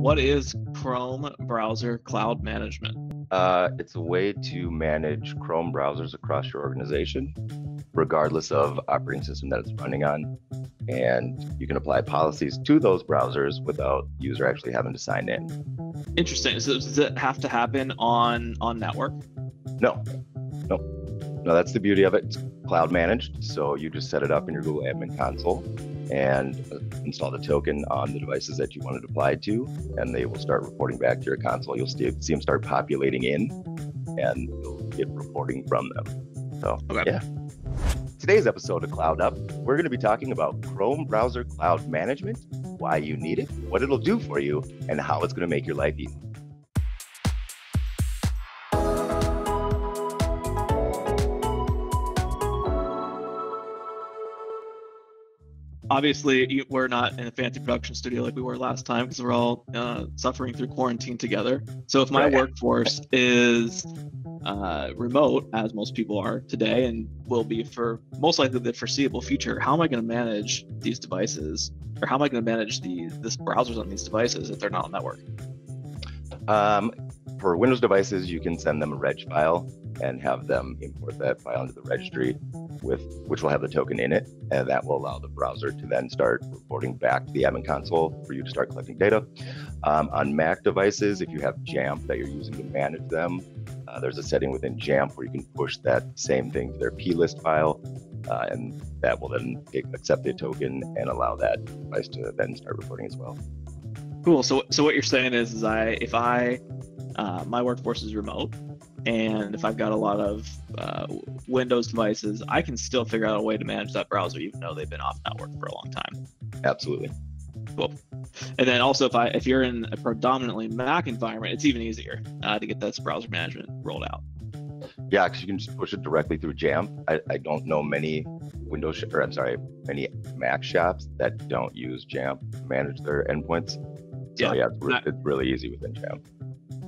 What is Chrome browser cloud management? Uh, it's a way to manage Chrome browsers across your organization, regardless of operating system that it's running on. And you can apply policies to those browsers without user actually having to sign in. Interesting. So does it have to happen on on network? No, no, no. That's the beauty of it. It's cloud managed, so you just set it up in your Google Admin Console and uh, install the token on the devices that you want it applied to, and they will start reporting back to your console. You'll see, see them start populating in, and you'll get reporting from them. So, okay. yeah. Today's episode of Cloud Up, we're going to be talking about Chrome browser cloud management, why you need it, what it'll do for you, and how it's going to make your life easy. Obviously we're not in a fancy production studio like we were last time because we're all uh, suffering through quarantine together. So if my right. workforce is uh, remote as most people are today and will be for most likely the foreseeable future how am i going to manage these devices? Or how am i going to manage the this browsers on these devices if they're not on network? Um, for windows devices you can send them a reg file and have them import that file into the registry with which will have the token in it and that will allow the browser to then start reporting back to the admin console for you to start collecting data. Um, on mac devices if you have jamf that you're using to manage them uh, there's a setting within jamf where you can push that same thing to their plist file uh, and that will then accept the token and allow that device to then start reporting as well. Cool. So so what you're saying is, is i if i uh, my workforce is remote and if I've got a lot of uh, Windows devices, I can still figure out a way to manage that browser, even though they've been off network for a long time. Absolutely. Cool. And then also, if I if you're in a predominantly Mac environment, it's even easier uh, to get this browser management rolled out. Yeah, because you can just push it directly through Jamf. I, I don't know many Windows or I'm sorry, many Mac shops that don't use Jamf to manage their endpoints. So yeah, yeah it's, re- it's really easy within Jamf.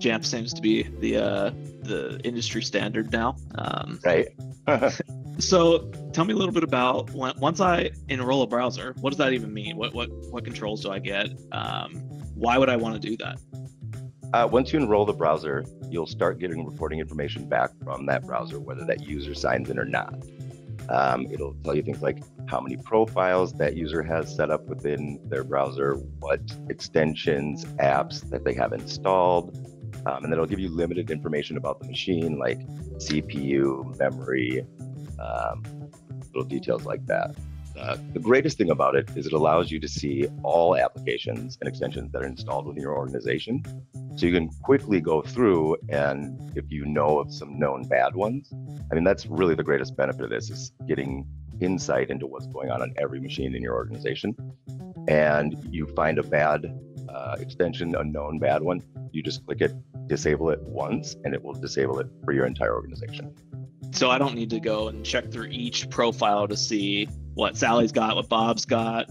Jamf seems to be the uh, the industry standard now. Um, right. so tell me a little bit about when, once I enroll a browser, what does that even mean? What what what controls do I get? Um, why would I want to do that? Uh, once you enroll the browser, you'll start getting reporting information back from that browser, whether that user signs in or not. Um, it'll tell you things like how many profiles that user has set up within their browser, what extensions, apps that they have installed, um, and then it'll give you limited information about the machine, like CPU, memory, um, little details like that. Uh, the greatest thing about it is it allows you to see all applications and extensions that are installed within your organization. So you can quickly go through and if you know of some known bad ones, I mean, that's really the greatest benefit of this is getting insight into what's going on on every machine in your organization. And you find a bad uh, extension, a known bad one, you just click it, disable it once, and it will disable it for your entire organization. So I don't need to go and check through each profile to see what Sally's got, what Bob's got.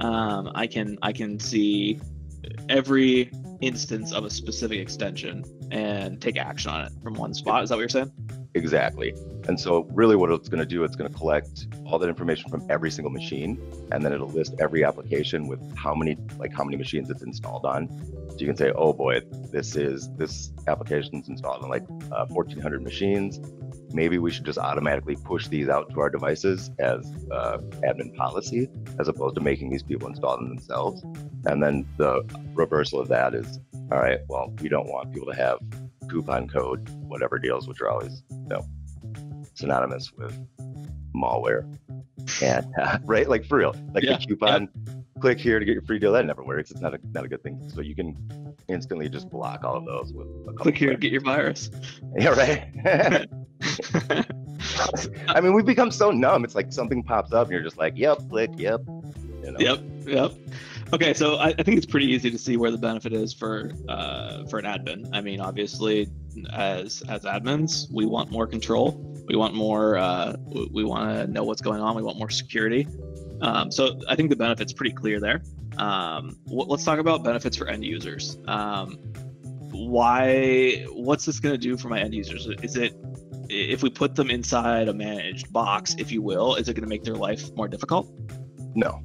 Um, I can I can see every instance of a specific extension and take action on it from one spot. Is that what you're saying? Exactly. And so, really, what it's going to do, it's going to collect all that information from every single machine, and then it'll list every application with how many, like how many machines it's installed on. So you can say, oh boy, this is this application's installed on like uh, 1,400 machines. Maybe we should just automatically push these out to our devices as uh, admin policy, as opposed to making these people install them themselves. And then the reversal of that is, all right, well, we don't want people to have coupon code, whatever deals, which are always you know, synonymous with malware. And uh, right, like for real, like yeah, the coupon, yeah. click here to get your free deal. That never works. It's not a not a good thing. So you can instantly just block all of those with a click here to get your virus. Yeah, right. I mean, we've become so numb. It's like something pops up, and you're just like, "Yep, click, yep." You know? Yep, yep. Okay, so I, I, think it's pretty easy to see where the benefit is for uh, for an admin. I mean, obviously, as as admins, we want more control. We want more. Uh, we want to know what's going on. We want more security. Um, so I think the benefit's pretty clear there. Um, w- let's talk about benefits for end users. Um, why? What's this going to do for my end users? Is it if we put them inside a managed box, if you will, is it going to make their life more difficult? No,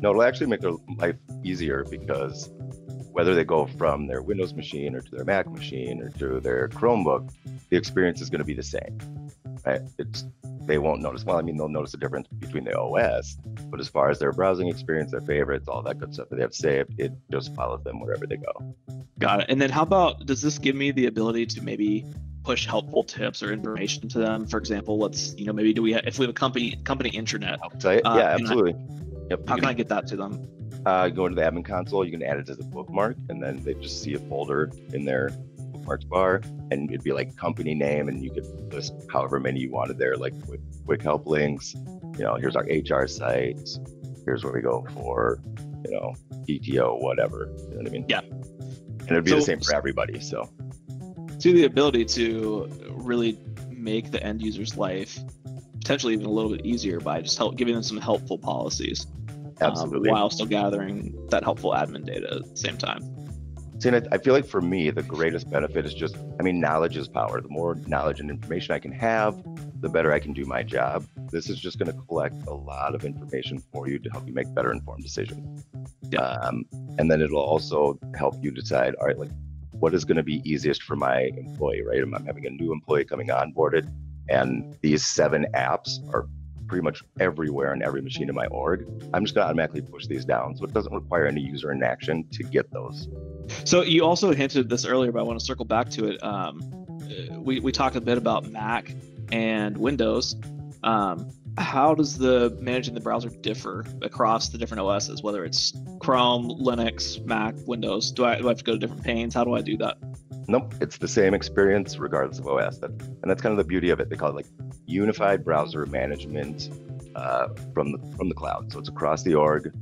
No, it'll actually make their life easier because whether they go from their Windows machine or to their Mac machine or to their Chromebook, the experience is going to be the same. Right? It's they won't notice. Well, I mean, they'll notice the difference between the OS, but as far as their browsing experience, their favorites, all that good stuff that they have saved, it just follows them wherever they go. Got it. And then how about does this give me the ability to maybe push helpful tips or information to them? For example, let's you know maybe do we have, if we have a company company intranet? So, uh, yeah, absolutely. I, yep. How can, can I get that to them? Uh, go into the admin console. You can add it as a bookmark, and then they just see a folder in their bookmarks bar, and it'd be like company name, and you could list however many you wanted there, like quick, quick help links. You know, here's our HR site. Here's where we go for, you know, PTO, whatever. You know what I mean? Yeah. And it'd be so, the same for everybody. So, to the ability to really make the end user's life potentially even a little bit easier by just help giving them some helpful policies. Um, Absolutely. Um, while still gathering that helpful admin data at the same time. See, I feel like for me, the greatest benefit is just, I mean, knowledge is power. The more knowledge and information I can have, the better I can do my job. This is just going to collect a lot of information for you to help you make better informed decisions. Yeah. Um, and then it'll also help you decide, all right, like, what is going to be easiest for my employee, right? I'm having a new employee coming onboarded, and these seven apps are pretty much everywhere on every machine in my org. I'm just going to automatically push these down. So it doesn't require any user interaction to get those. So you also hinted this earlier, but I want to circle back to it. Um, we, we talked a bit about Mac and Windows. Um, how does the managing the browser differ across the different OSs, whether it's Chrome, Linux, Mac, Windows? Do I, do I have to go to different panes? How do I do that? Nope, it's the same experience regardless of OS. That, and that's kind of the beauty of it. They call it like unified browser management uh, from the from the cloud. So it's across the org,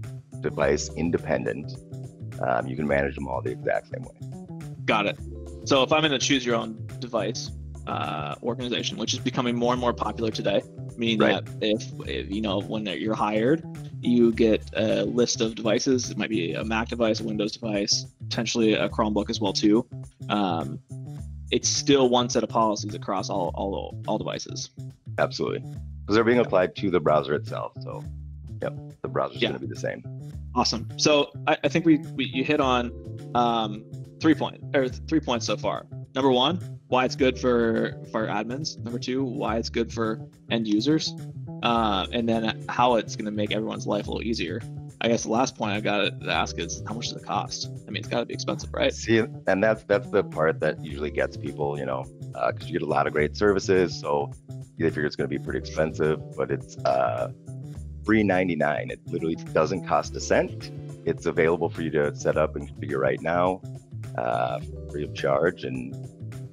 device independent. Um, you can manage them all the exact same way. Got it. So if I'm in a choose your own device uh, organization, which is becoming more and more popular today, meaning right. that if, if, you know when you're hired, you get a list of devices. It might be a Mac device, a Windows device, potentially a Chromebook as well too. Um, it's still one set of policies across all all all devices. Absolutely, because they're being applied to the browser itself. So, yep, the browser's yeah. going to be the same. Awesome. So I, I think we, we you hit on um, three point or three points so far. Number one, why it's good for for admins. Number two, why it's good for end users, uh, and then how it's going to make everyone's life a little easier. I guess the last point I got to ask is how much does it cost? I mean, it's got to be expensive, right? See, and that's that's the part that usually gets people, you know, because uh, you get a lot of great services, so they figure it's going to be pretty expensive, but it's uh, free 99. It literally doesn't cost a cent. It's available for you to set up and configure right now, uh, free of charge. And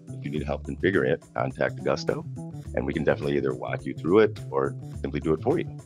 if you need help configuring it, contact Agosto, and we can definitely either walk you through it or simply do it for you.